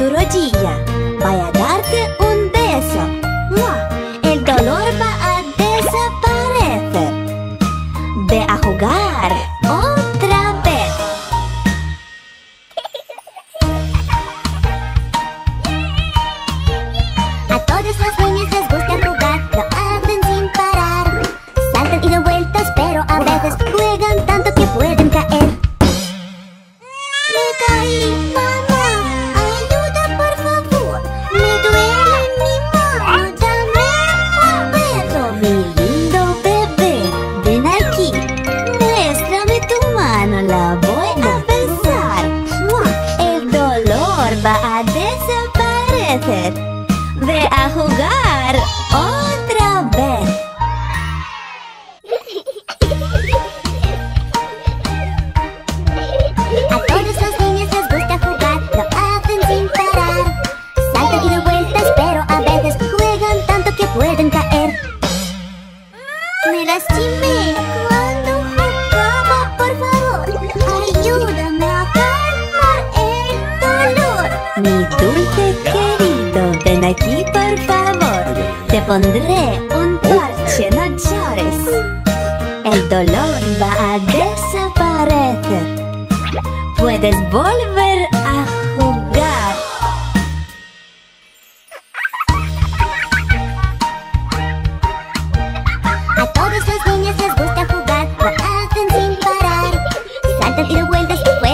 радіє. Hacer? Ve a jugar otra vez. A todos los niños les gusta jugar, lo hacen sin parar. Saltan y dan vueltas, pero a veces juegan tanto que pueden caer. pondré un parche, no llores. El dolor va a desaparecer. Puedes volver a jugar. A todas las niñas les gusta jugar, lo hacen sin parar. Saltan y de